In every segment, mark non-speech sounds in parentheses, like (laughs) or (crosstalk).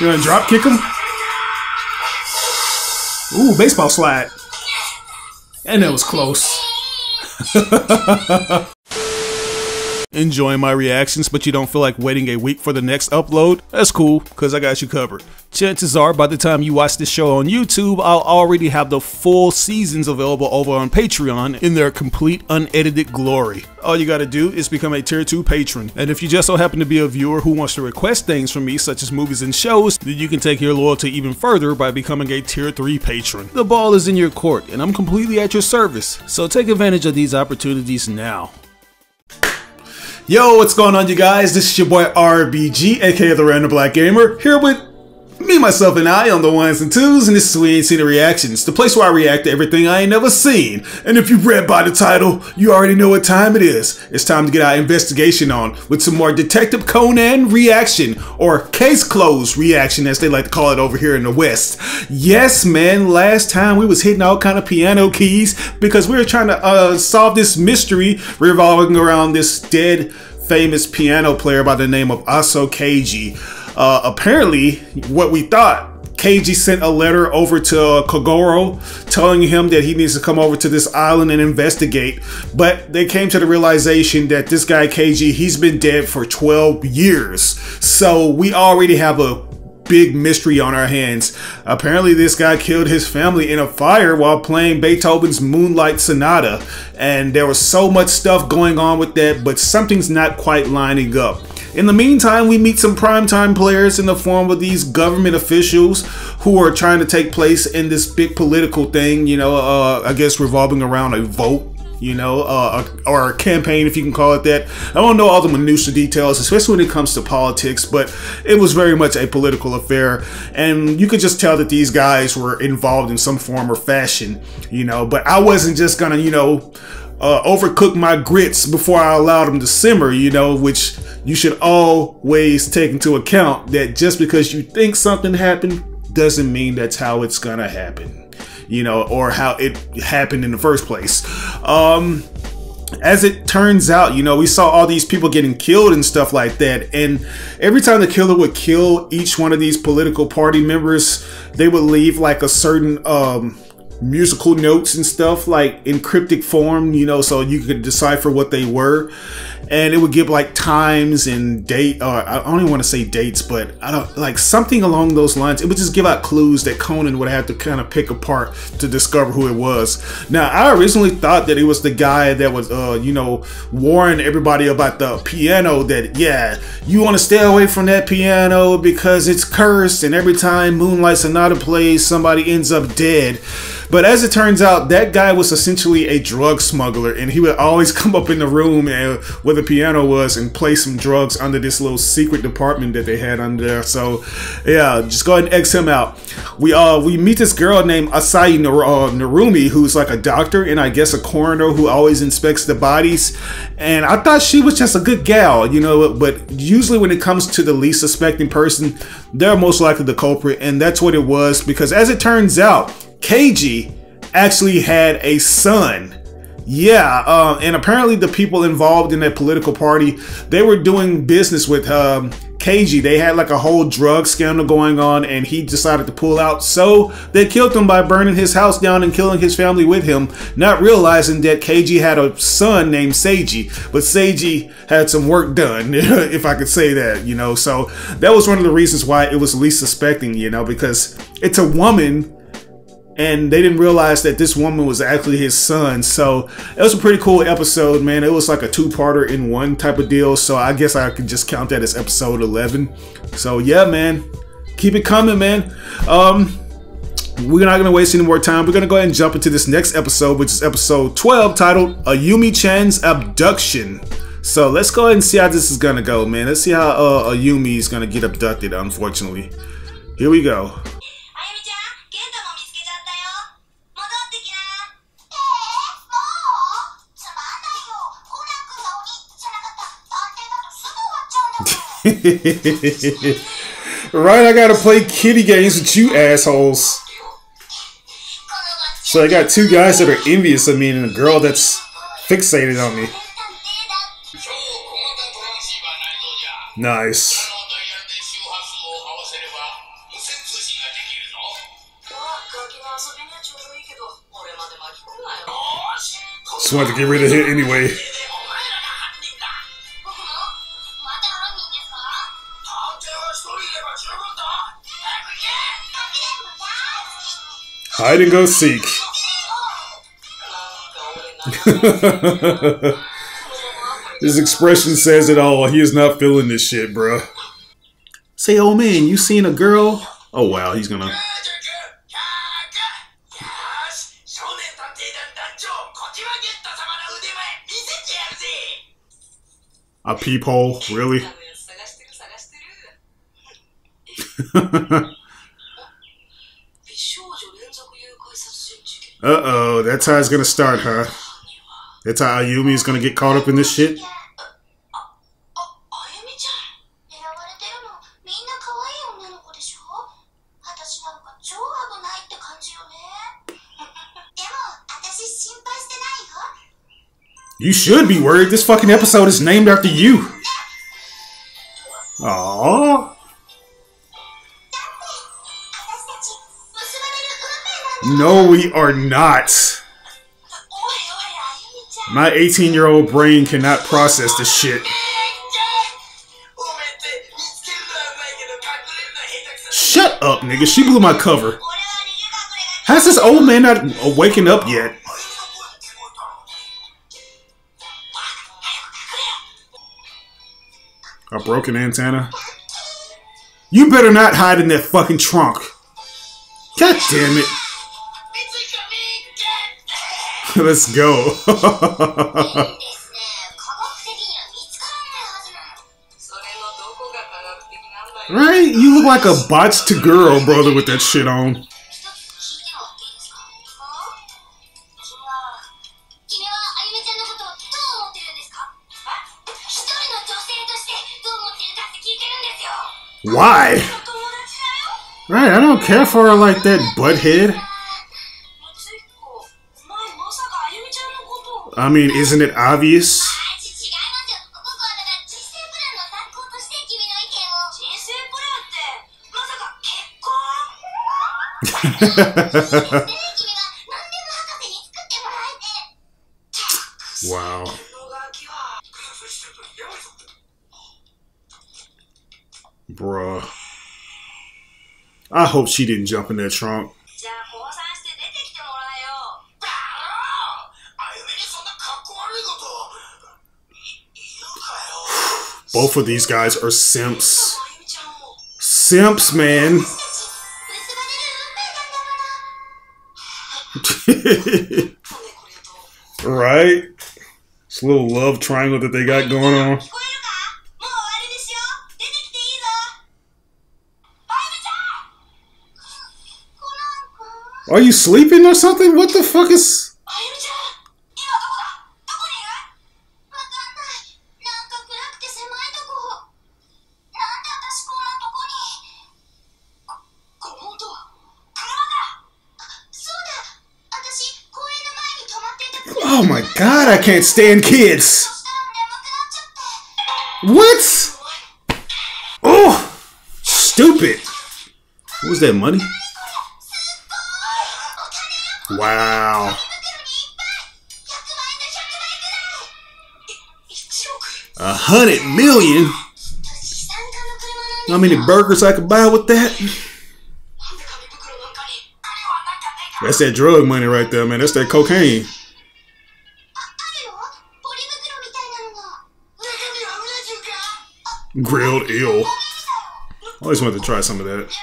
You gonna drop kick him? Ooh, baseball slide. And that was close. (laughs) enjoying my reactions, but you don't feel like waiting a week for the next upload, that's cool, because I got you covered. Chances are, by the time you watch this show on YouTube, I'll already have the full seasons available over on Patreon in their complete unedited glory. All you gotta do is become a tier 2 patron. And if you just so happen to be a viewer who wants to request things from me, such as movies and shows, then you can take your loyalty even further by becoming a tier 3 patron. The ball is in your court, and I'm completely at your service, so take advantage of these opportunities now. Yo, what's going on, you guys? This is your boy RBG, aka the Random Black Gamer, here with me, myself, and I on the ones and twos, and this is We Ain't Seen It Reactions, the place where I react to everything I ain't never seen. And if you've read by the title, you already know what time it is. It's time to get our investigation on with some more Detective Conan reaction, or case closed reaction, as they like to call it over here in the West. Yes, man, last time we was hitting all kind of piano keys because we were trying to uh, solve this mystery revolving around this dead famous piano player by the name of Aso Keiji. Uh, apparently, what we thought Keiji sent a letter over to Kogoro telling him that he needs to come over to this island and investigate. But they came to the realization that this guy Keiji, he's been dead for 12 years. So we already have a big mystery on our hands. Apparently, this guy killed his family in a fire while playing Beethoven's Moonlight Sonata. And there was so much stuff going on with that, but something's not quite lining up. In the meantime, we meet some primetime players in the form of these government officials who are trying to take place in this big political thing, you know, uh, I guess revolving around a vote you know, uh, or a campaign, if you can call it that. I don't know all the minutia details, especially when it comes to politics, but it was very much a political affair, and you could just tell that these guys were involved in some form or fashion, you know. But I wasn't just gonna, you know, uh, overcook my grits before I allowed them to simmer, you know, which you should always take into account that just because you think something happened doesn't mean that's how it's gonna happen, you know, or how it happened in the first place. Um, as it turns out, you know, we saw all these people getting killed and stuff like that. And every time the killer would kill each one of these political party members, they would leave like a certain um, musical notes and stuff like in cryptic form, you know, so you could decipher what they were. And it would give like times and date, or I don't even want to say dates, but I don't like something along those lines. It would just give out clues that Conan would have to kind of pick apart to discover who it was. Now, I originally thought that it was the guy that was, uh, you know, warning everybody about the piano that, yeah, you want to stay away from that piano because it's cursed, and every time Moonlight Sonata plays, somebody ends up dead. But as it turns out, that guy was essentially a drug smuggler, and he would always (laughs) come up in the room and, where the piano was and play some drugs under this little secret department that they had under there. So, yeah, just go ahead and X him out. We uh we meet this girl named Asai Nar uh, Narumi, who's like a doctor and I guess a coroner who always inspects the bodies. And I thought she was just a good gal, you know. But usually when it comes to the least suspecting person, they're most likely the culprit, and that's what it was. Because as it turns out, Keiji actually had a son. Yeah, uh, and apparently the people involved in that political party, they were doing business with um, Keiji. They had like a whole drug scandal going on, and he decided to pull out. So they killed him by burning his house down and killing his family with him, not realizing that Keiji had a son named Seiji. But Seiji had some work done, (laughs) if I could say that, you know. So that was one of the reasons why it was least suspecting, you know, because it's a woman and they didn't realize that this woman was actually his son. So it was a pretty cool episode, man. It was like a two-parter in one type of deal. So I guess I could just count that as episode 11. So yeah, man, keep it coming, man. Um, we're not gonna waste any more time. We're gonna go ahead and jump into this next episode, which is episode 12, titled "Ayumi Chan's Abduction." So let's go ahead and see how this is gonna go, man. Let's see how uh, Ayumi is gonna get abducted. Unfortunately, here we go. (laughs) right, I gotta play kitty games with you assholes. So I got two guys that are envious of me and a girl that's fixated on me. Nice. Just wanted to get rid of it anyway. Hide and go seek. (laughs) His expression says it all. He is not feeling this shit, bro. Say, old man, you seen a girl? Oh wow, he's gonna. A peephole, really? (laughs) Uh oh, that's how it's gonna start, huh? That's how Ayumi is gonna get caught up in this shit. You should be worried. This fucking episode is named after you. Aww. No, we are not. My 18 year old brain cannot process this shit. Shut up, nigga. She blew my cover. How's this old man not waking up yet? A broken antenna? You better not hide in that fucking trunk. God damn it. (laughs) Let's go. right? You look like a botched girl, brother, with that shit on. Why? Right, I don't care for her like that, butthead. I mean, isn't it obvious? (laughs) wow. Bruh. I hope she didn't jump in that trunk. Both of these guys are simps. Simps, man. (laughs) right? This little love triangle that they got going on. Are you sleeping or something? What the fuck is... I can't stand kids. What? Oh, stupid. What was that money? Wow. A hundred million? How many burgers I could buy with that? That's that drug money right there, man. That's that cocaine. grilled eel. I always wanted to try some of that.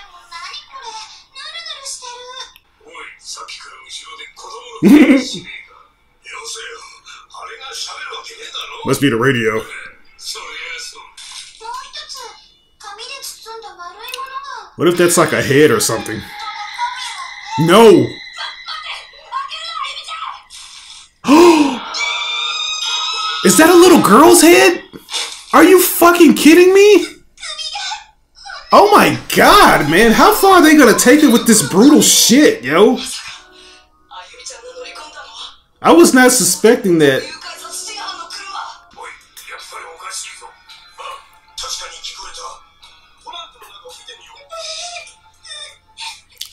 (laughs) Must be the radio. What if that's like a head or something? No! (gasps) Is that a little girl's head? Are you fucking kidding me? Oh my god, man. How far are they gonna take it with this brutal shit, yo? I was not suspecting that.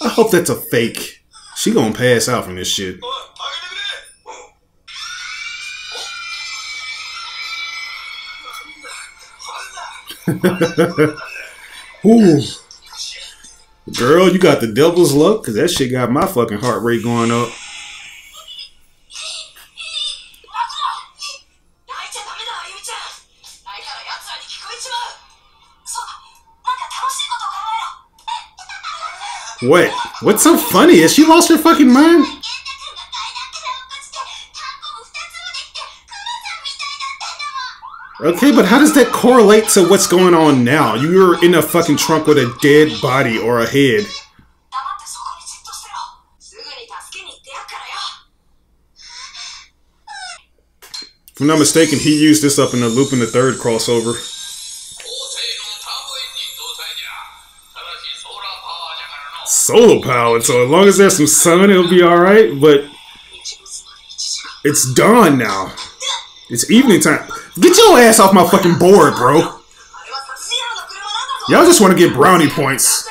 I hope that's a fake. She gonna pass out from this shit. (laughs) Ooh. Girl, you got the devil's luck because that shit got my fucking heart rate going up. What? What's so funny? Has she lost her fucking mind? Okay, but how does that correlate to what's going on now? You're in a fucking trunk with a dead body or a head. If I'm not mistaken, he used this up in the Lupin the Third crossover. Solar power, so as long as there's some sun, it'll be alright, but it's dawn now. It's evening time. Get your ass off my fucking board, bro. Y'all just want to get brownie points.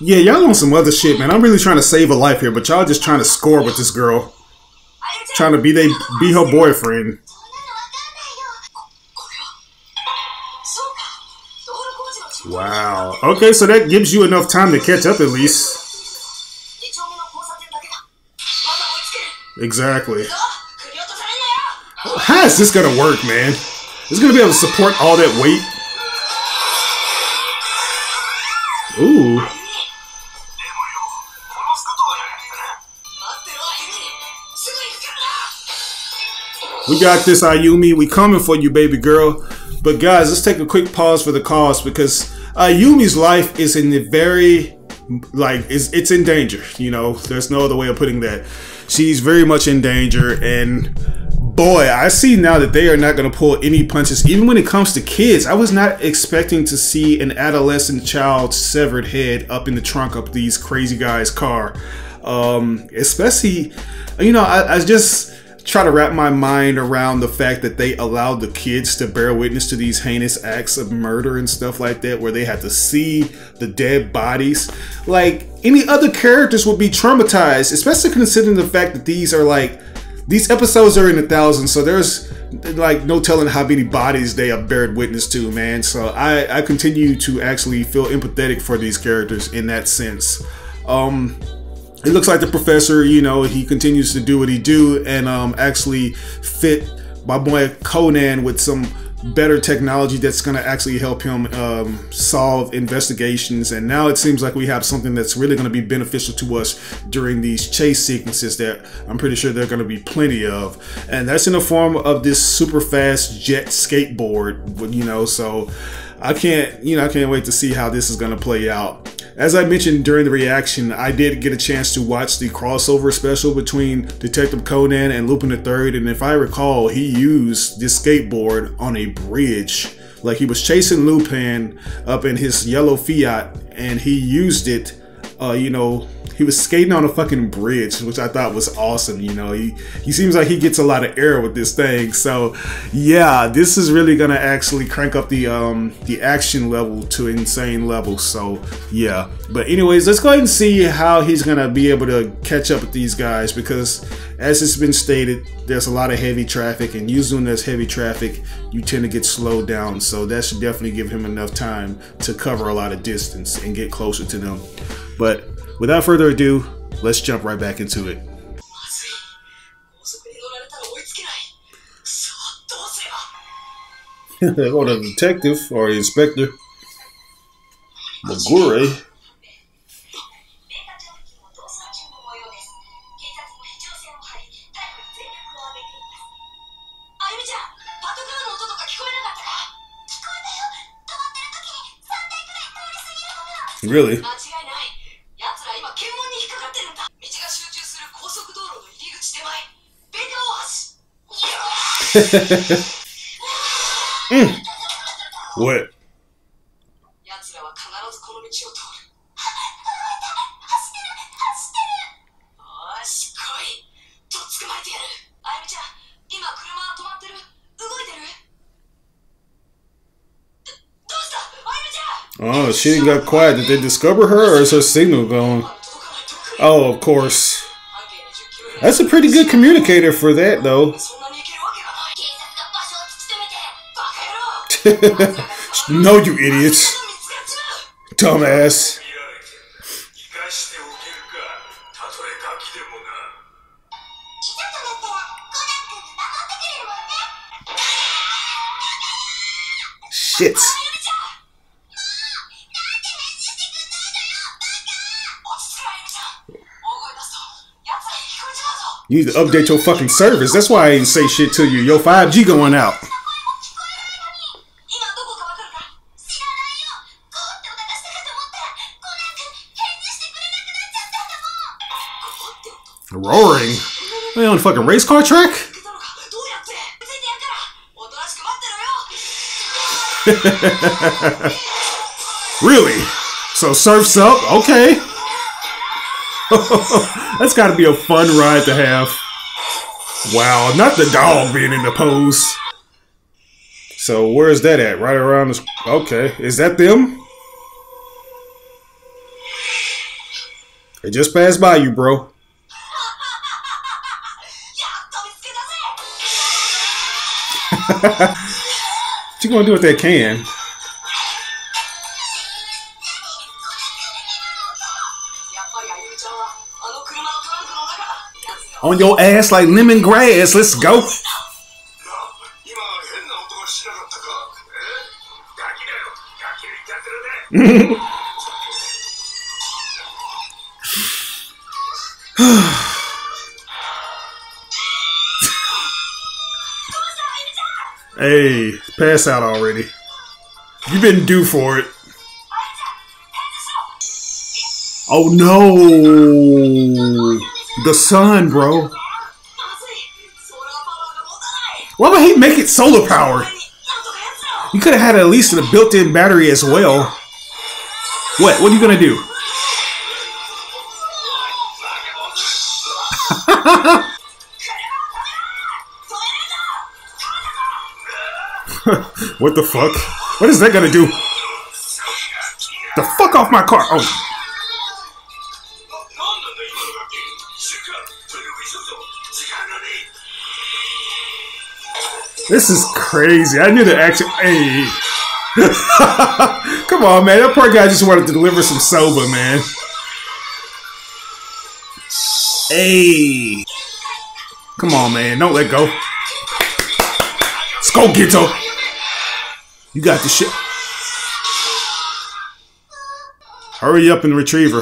Yeah, y'all on some other shit, man. I'm really trying to save a life here, but y'all just trying to score with this girl. Trying to be they be her boyfriend. Wow. Okay, so that gives you enough time to catch up at least. Exactly. (laughs) How is this gonna work, man? Is gonna be able to support all that weight. Ooh. We got this, Ayumi. We coming for you, baby girl. But guys, let's take a quick pause for the cause because Ayumi's life is in the very like is it's in danger. You know, there's no other way of putting that. She's very much in danger, and boy, I see now that they are not going to pull any punches, even when it comes to kids. I was not expecting to see an adolescent child's severed head up in the trunk of these crazy guys' car. Um, especially, you know, I, I just try to wrap my mind around the fact that they allowed the kids to bear witness to these heinous acts of murder and stuff like that, where they had to see the dead bodies. Like any other characters would be traumatized, especially considering the fact that these are like these episodes are in the thousands, so there's like no telling how many bodies they have bared witness to, man. So I, I continue to actually feel empathetic for these characters in that sense. Um, it looks like the professor, you know, he continues to do what he do and um, actually fit my boy Conan with some better technology that's going to actually help him um, solve investigations. And now it seems like we have something that's really going to be beneficial to us during these chase sequences that I'm pretty sure there are going to be plenty of. And that's in the form of this super fast jet skateboard, you know, so I can't, you know, I can't wait to see how this is going to play out. As I mentioned during the reaction, I did get a chance to watch the crossover special between Detective Conan and Lupin the Third, and if I recall, he used this skateboard on a bridge. Like he was chasing Lupin up in his yellow Fiat, and he used it. Uh, you know, he was skating on a fucking bridge, which I thought was awesome. You know, he he seems like he gets a lot of air with this thing. So, yeah, this is really gonna actually crank up the um the action level to insane levels. So, yeah. But anyways, let's go ahead and see how he's gonna be able to catch up with these guys because, as it's been stated, there's a lot of heavy traffic, and usually when there's heavy traffic, you tend to get slowed down. So that should definitely give him enough time to cover a lot of distance and get closer to them. But without further ado, let's jump right back into it. (laughs) or the detective or the inspector Megure. Really? うんおい奴らは必ずこの道を通る走ってる走ってるよし来いとっ捕まえてやるあゆみちゃん今車は止まってる動いてるどうしたあゆみちゃん Oh, she got quiet. Did they discover her or is her signal going? Oh, of course. That's a pretty good communicator for that, though. (laughs) no, you idiots. Dumbass. Shit. You need to update your fucking service. That's why I didn't say shit to you. Your 5G going out. fucking race car track? (laughs) really? So surfs up? Okay. (laughs) That's gotta be a fun ride to have. Wow, not the dog being in the pose. So where's that at? Right around this? Okay, is that them? They just passed by you, bro. She's gonna do what they can. On your ass like lemongrass. Let's go. (laughs) Hey, pass out already. You've been due for it. Oh no! The sun, bro. Why would he make it solar powered? You could have had at least a built-in battery as well. What? What are you gonna do? What the fuck? What is that gonna do? The fuck off my car! Oh. This is crazy. I knew the action. Hey. (laughs) Come on, man. That poor guy just wanted to deliver some soba, man. Hey. Come on, man. Don't let go. Let's go, Gito. You got the shit. Hurry up and retrieve her.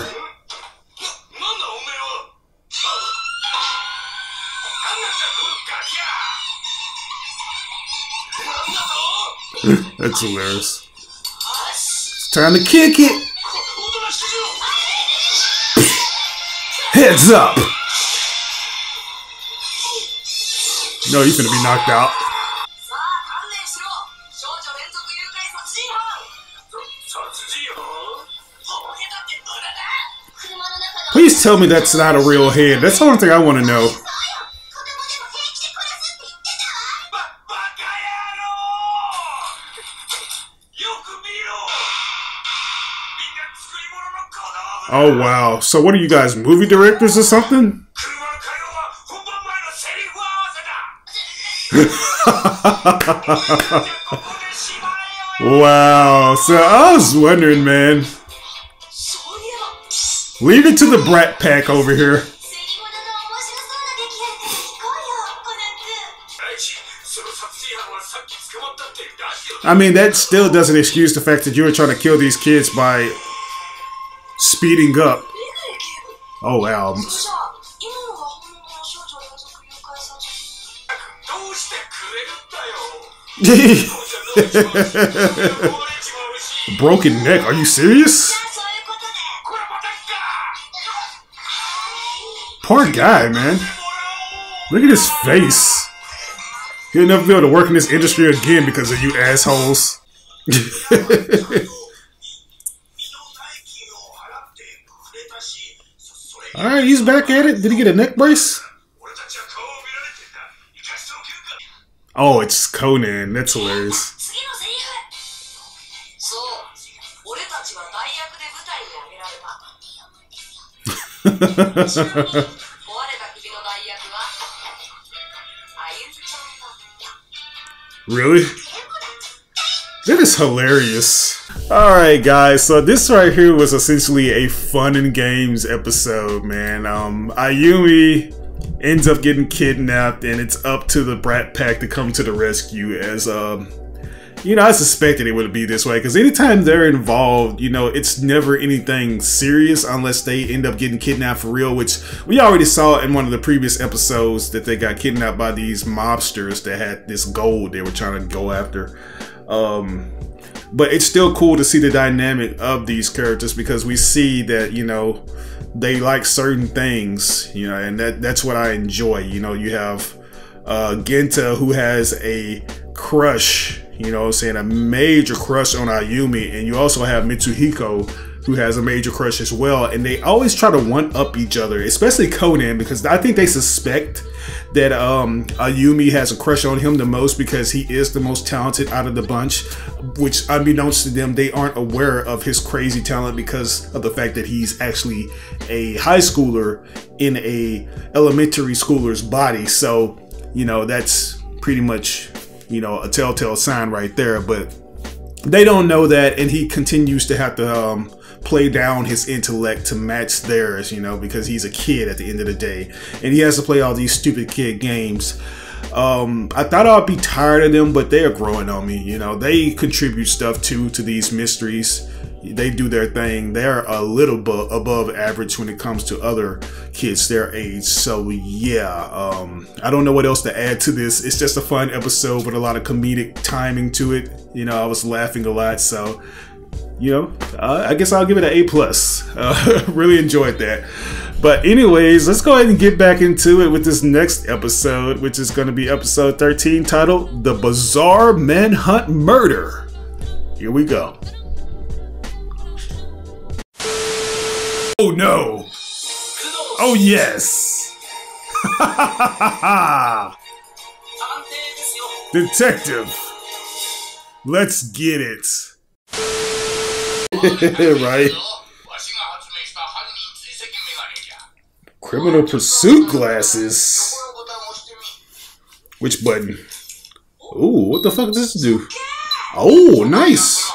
(laughs) That's hilarious. It's time to kick it. (laughs) Heads up. No, he's gonna be knocked out. tell me that's not a real hand. That's the only thing I want to know. Oh wow! So what are you guys, movie directors or something? (laughs) wow! So I was wondering, man. Leave it to the brat pack over here. I mean, that still doesn't excuse the fact that you were trying to kill these kids by speeding up. Oh, wow. (laughs) Broken neck, are you serious? Poor guy, man. Look at his face. He'll never be able to work in this industry again because of you assholes. (laughs) Alright, he's back at it. Did he get a neck brace? Oh, it's Conan. That's hilarious. (laughs) really? That is hilarious. Alright guys, so this right here was essentially a fun and games episode, man. Um, Ayumi ends up getting kidnapped and it's up to the Brat Pack to come to the rescue as um, you know, I suspected it would be this way because anytime they're involved, you know, it's never anything serious unless they end up getting kidnapped for real, which we already saw in one of the previous episodes that they got kidnapped by these mobsters that had this gold they were trying to go after. Um, but it's still cool to see the dynamic of these characters because we see that, you know, they like certain things, you know, and that that's what I enjoy. You know, you have uh, Genta who has a crush you know I'm saying, a major crush on Ayumi, and you also have Mitsuhiko, who has a major crush as well, and they always try to one up each other, especially Conan, because I think they suspect that um, Ayumi has a crush on him the most because he is the most talented out of the bunch, which unbeknownst to them, they aren't aware of his crazy talent because of the fact that he's actually a high schooler in a elementary schooler's body. So, you know, that's pretty much you know, a telltale sign right there. But they don't know that, and he continues to have to um, play down his intellect to match theirs, you know, because he's a kid at the end of the day, and he has to play all these stupid kid games. Um, I thought I'd be tired of them, but they are growing on me. You know, they contribute stuff too to these mysteries they do their thing. They're a little bit above average when it comes to other kids their age. So yeah, um, I don't know what else to add to this. It's just a fun episode with a lot of comedic timing to it. You know, I was laughing a lot, so you know, uh, I guess I'll give it an A plus. Uh, (laughs) really enjoyed that. But anyways, let's go ahead and get back into it with this next episode, which is going to be episode 13, titled "The Bizarre Manhunt Murder." Here we go. Oh no! Oh yes! (laughs) Detective! Let's get it! (laughs) right? Criminal pursuit glasses. Which button? Ooh, what the fuck does this do? Oh, nice!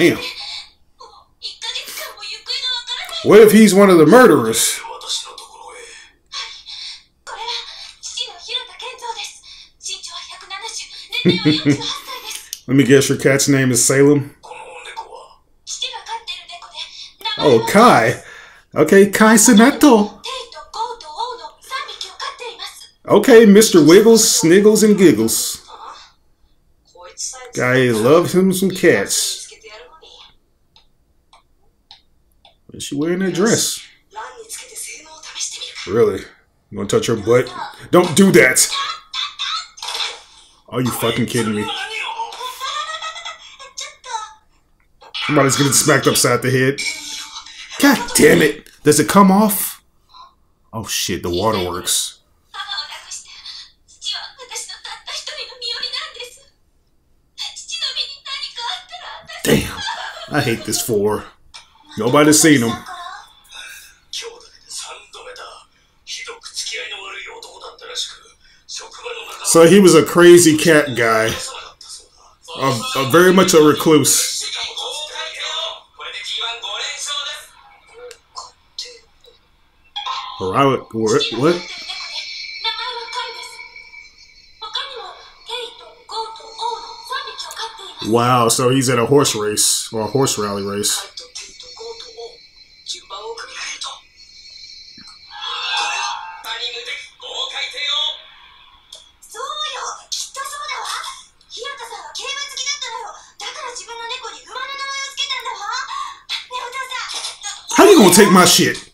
Damn. What if he's one of the murderers? Let me guess, your cat's name is Salem? Oh, Kai. Okay, Kai Sonato. Okay, Mr. Wiggles, Sniggles, and Giggles. Guy loves him some cats. Is she wearing that dress? Really? You gonna touch her butt? Don't do that! Are you fucking kidding me? Somebody's getting smacked upside the head. God damn it! Does it come off? Oh shit, the waterworks. Damn. I hate this for Nobody's seen him. So he was a crazy cat guy. A, a very much a recluse. What? What? Wow, so he's at a horse race or a horse rally race. gonna take my shit.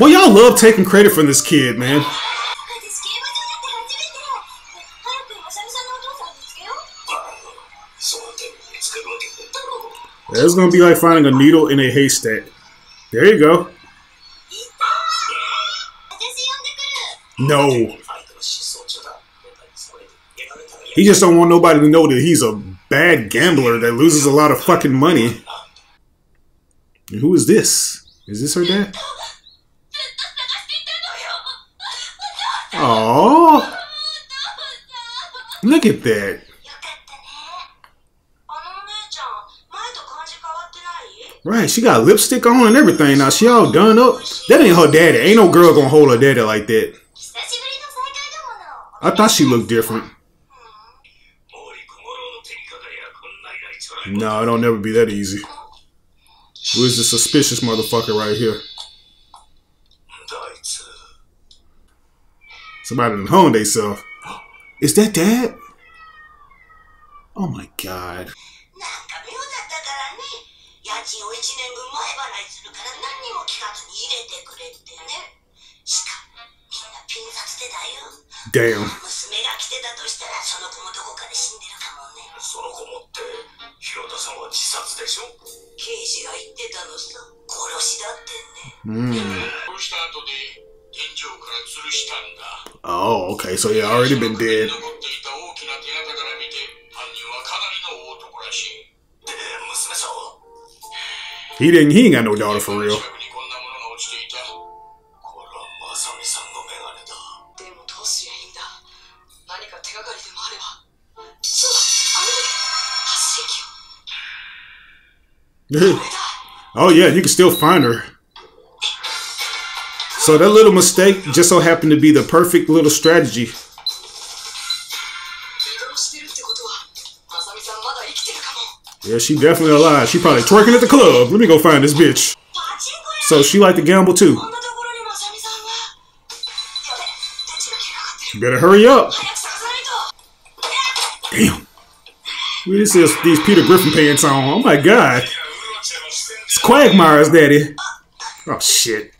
Well, y'all love taking credit from this kid, man. That's gonna be like finding a needle in a haystack. There you go. No. He just don't want nobody to know that he's a bad gambler that loses a lot of fucking money. Who is this? Is this her dad? Oh, look at that. Right, she got lipstick on and everything. Now she all done up. That ain't her daddy. Ain't no girl gonna hold her daddy like that. I thought she looked different. No, it don't never be that easy. Who is this suspicious motherfucker right here? Somebody done honed theyself. Is that dad? Oh my god. Damn. 広田さんは自殺でしょ？刑事が言ってたのさ殺しだってねうん殺した後で天井から吊るしたんだ。Oh, okay, so he already been dead. 残っていた大きな手形から見て、犯人はかなりの男らしい。で、娘さんは？He didn't, he ain't got no daughter for real. (laughs) oh yeah, you can still find her. So that little mistake just so happened to be the perfect little strategy. Yeah, she definitely alive. She probably twerking at the club. Let me go find this bitch. So she like to gamble too. Better hurry up. Damn. We this these Peter Griffin pants on. Oh my god. It's Quagmire's daddy. Oh shit.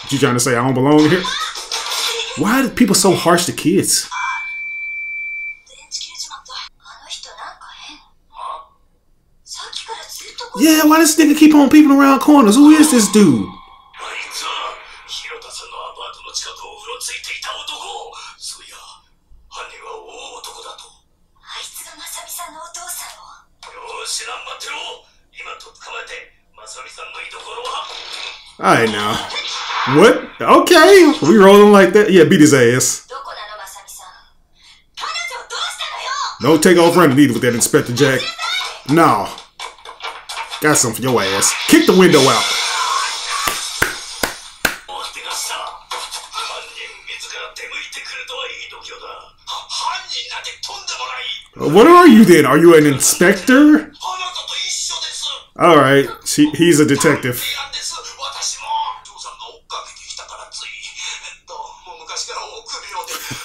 What you trying to say I don't belong here? Why are people so harsh to kids? Yeah, why does nigga keep on peeping around corners? Who is this dude? All right now. What? Okay, we rolling like that. Yeah, beat his ass. No takeoff running either with that Inspector Jack. No. Got some for your ass. Kick the window out. Uh, what are you then? Are you an inspector? All right, she, he's a detective. (laughs)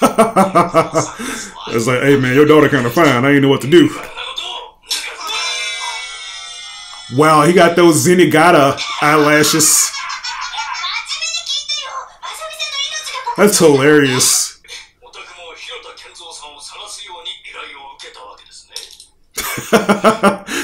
it's like, hey man, your daughter kind of fine. I ain't know what to do. Wow, he got those Zenigata eyelashes. That's hilarious. (laughs)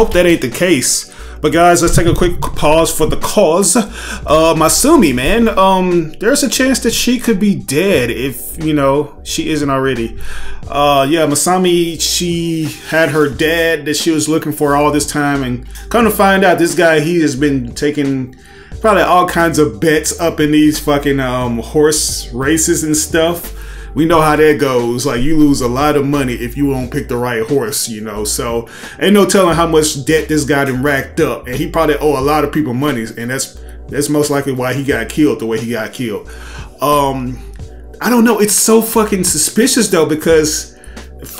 hope that ain't the case. But guys, let's take a quick pause for the cause. Uh, Masami, man, um, there's a chance that she could be dead if, you know, she isn't already. Uh, yeah, Masami, she had her dad that she was looking for all this time. And come to find out, this guy, he has been taking probably all kinds of bets up in these fucking um, horse races and stuff we know how that goes. Like you lose a lot of money if you don't pick the right horse, you know. So ain't no telling how much debt this guy done racked up, and he probably owe a lot of people money, and that's that's most likely why he got killed the way he got killed. Um, I don't know. It's so fucking suspicious though because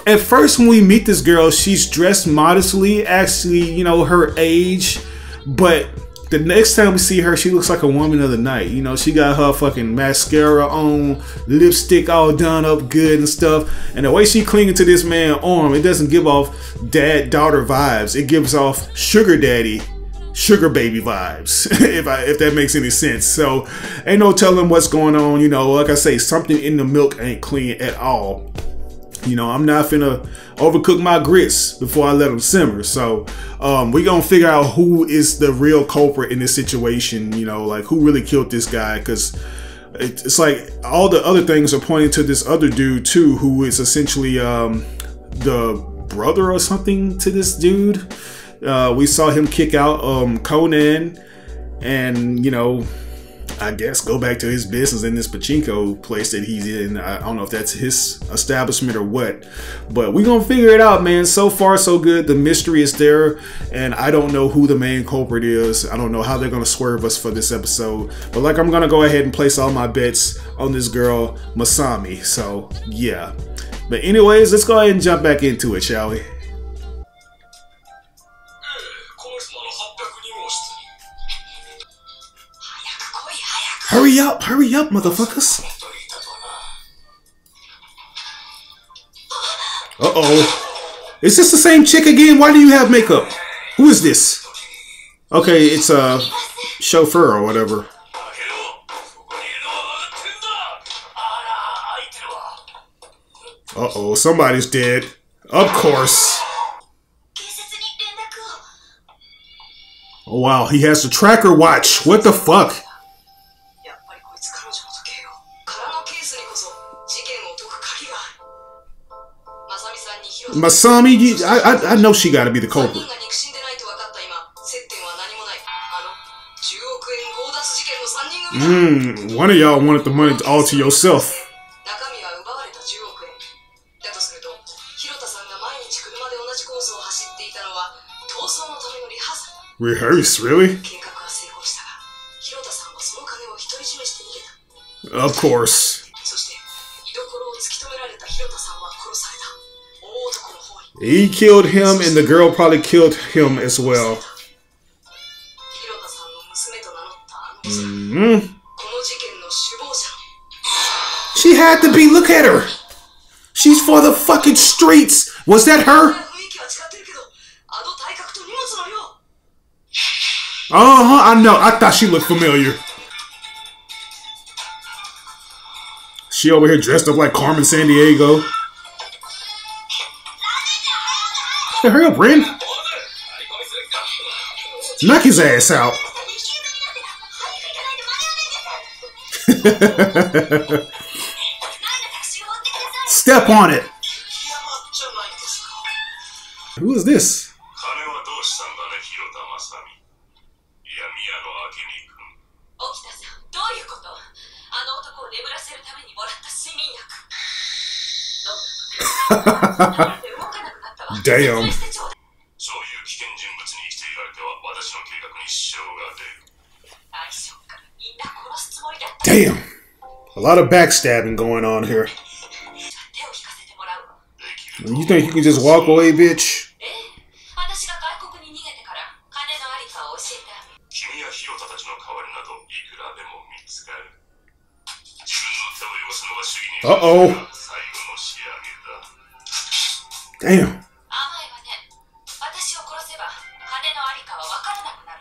at first when we meet this girl, she's dressed modestly, actually, you know, her age, but the next time we see her, she looks like a woman of the night. You know, she got her fucking mascara on, lipstick all done up good and stuff. And the way she clinging to this man's arm, it doesn't give off dad daughter vibes. It gives off sugar daddy, sugar baby vibes. (laughs) if I if that makes any sense. So ain't no telling what's going on. You know, like I say, something in the milk ain't clean at all. You know, I'm not finna overcook my grits before I let them simmer. So um, we gonna figure out who is the real culprit in this situation. You know, like who really killed this guy because it's like all the other things are pointing to this other dude too, who is essentially um, the brother or something to this dude. Uh, we saw him kick out um, Conan, and you know I guess go back to his business in this pachinko place that he's in. I don't know if that's his establishment or what, but we're gonna figure it out, man. So far, so good. The mystery is there, and I don't know who the main culprit is. I don't know how they're gonna swerve us for this episode, but like I'm gonna go ahead and place all my bets on this girl Masami. So yeah. But anyways, let's go ahead and jump back into it, shall we? Hurry up, hurry up, motherfuckers. Uh-oh. Is this the same chick again? Why do you have makeup? Who is this? Okay, it's a chauffeur or whatever. Uh-oh, somebody's dead. Of course. Oh, wow, he has a tracker watch. What the fuck? Masami, you, I, I, I know she got to be the culprit. Hmm. one of y'all wanted the money all to yourself. Rehearse, really? Of course. He killed him, and the girl probably killed him as well. Mm hmm She had to be. Look at her. She's for the fucking streets. Was that her? Uh huh. I know. I thought she looked familiar. She over here dressed up like Carmen Sandiego. Shit, hurry up, Ran. Knock his ass out. (laughs) Step on it. Who is this? (laughs) (laughs) Damn. 説明してちょうだいそういう危険人物に生きていられては私の計画に支障が出る最初からみんな殺すつもりだった Damn. A lot of backstabbing going on here. 手を引かせてもらうわできる You think you can just walk away, bitch? ええ私が外国に逃げてから金のありかを教えてあげる君や広田たちの代わりなどいくらでも見つかる自分の手を汚すのが主義に Uh-oh. 最後の仕上げだ Damn.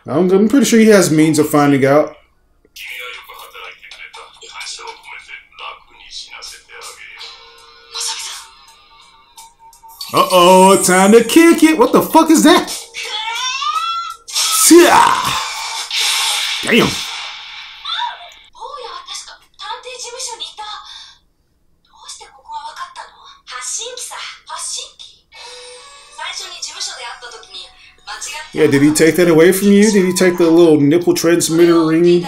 I'm, I'm pretty sure he has means of finding out. Uh oh, time to kick it. What the fuck is that? Yeah. Damn. Yeah, did he take that away from you? Did he take the little nipple transmitter ring? (laughs)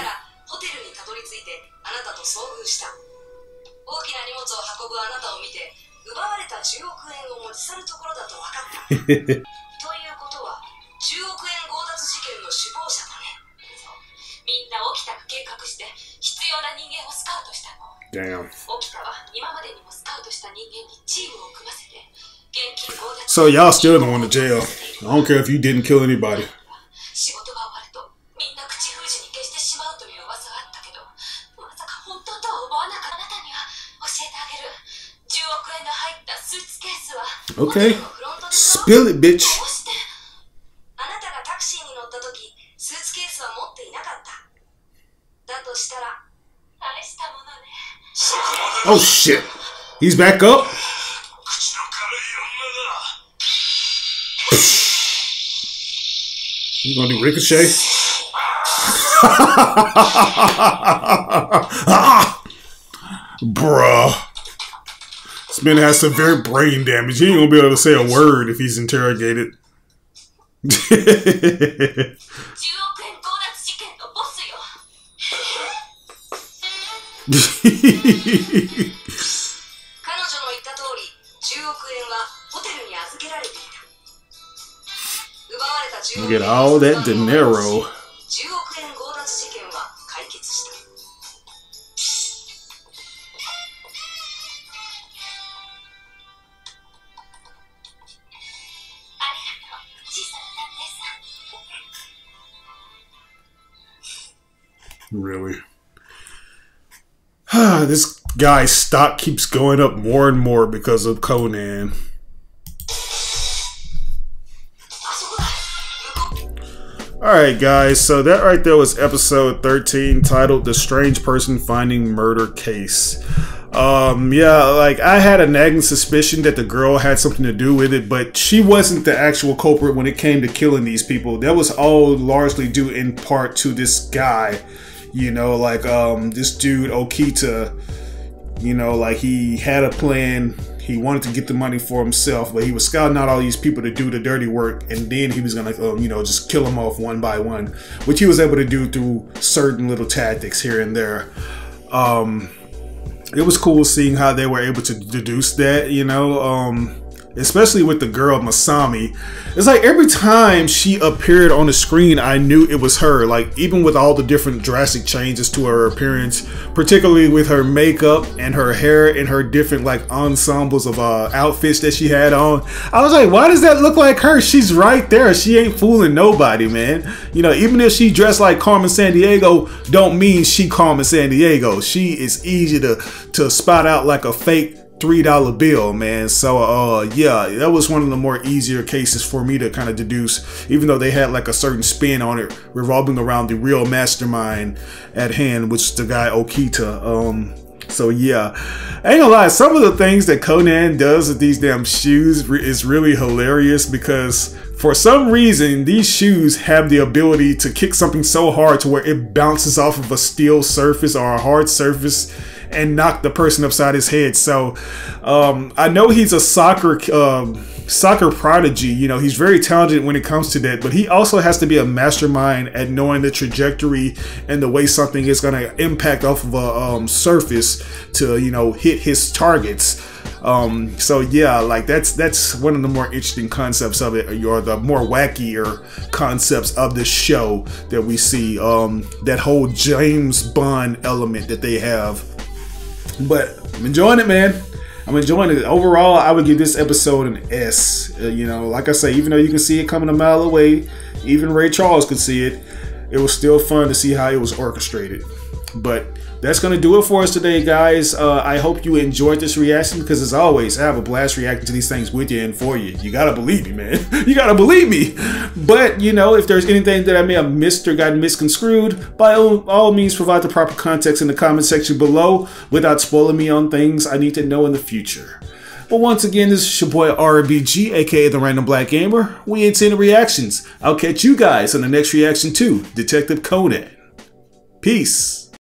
Damn. So y'all still going to jail. I don't care if you didn't kill anybody. Okay. Spill it, bitch. Oh shit! He's back up? You gonna do ricochet? (laughs) Bruh. This man has severe brain damage. He ain't gonna be able to say a word if he's interrogated. (laughs) (laughs) You get all that dinero. Really? (sighs) this guy's stock keeps going up more and more because of Conan. Alright, guys, so that right there was episode 13 titled The Strange Person Finding Murder Case. Um, yeah, like I had a nagging suspicion that the girl had something to do with it, but she wasn't the actual culprit when it came to killing these people. That was all largely due in part to this guy. You know, like um this dude Okita, you know, like he had a plan. He wanted to get the money for himself, but he was scouting out all these people to do the dirty work, and then he was gonna, um, you know, just kill them off one by one, which he was able to do through certain little tactics here and there. Um, it was cool seeing how they were able to deduce that, you know, um, especially with the girl Masami. It's like every time she appeared on the screen, I knew it was her. Like even with all the different drastic changes to her appearance, particularly with her makeup and her hair and her different like ensembles of uh, outfits that she had on, I was like, why does that look like her? She's right there. She ain't fooling nobody, man. You know, even if she dressed like Carmen Sandiego, don't mean she Carmen Sandiego. She is easy to to spot out like a fake three dollar bill, man. So uh yeah, that was one of the more easier cases for me to kind of deduce, even though they had like a certain spin on it revolving around the real mastermind at hand, which is the guy Okita. Um so yeah, ain't gonna lie. Some of the things that Conan does with these damn shoes is really hilarious because for some reason these shoes have the ability to kick something so hard to where it bounces off of a steel surface or a hard surface and knock the person upside his head. So um, I know he's a soccer um, soccer prodigy. You know, he's very talented when it comes to that, but he also has to be a mastermind at knowing the trajectory and the way something is going to impact off of a um, surface to you know hit his targets. Um, so yeah, like that's that's one of the more interesting concepts of it, or the more wackier concepts of the show that we see. Um, that whole James Bond element that they have. But I'm enjoying it, man. I'm enjoying it. Overall, I would give this episode an S. Uh, you know, like I say, even though you can see it coming a mile away, even Ray Charles could see it. It was still fun to see how it was orchestrated. But that's going to do it for us today, guys. Uh, I hope you enjoyed this reaction because, as always, I have a blast reacting to these things with you and for you. You got to believe me, man. (laughs) you got to believe me. But, you know, if there's anything that I may have missed or gotten misconstrued, by all, all means, provide the proper context in the comment section below without spoiling me on things I need to know in the future. But once again, this is your boy RBG, aka the Random Black Gamer. We Ain't Seen It Reactions. I'll catch you guys on the next reaction to Detective Conan. Peace.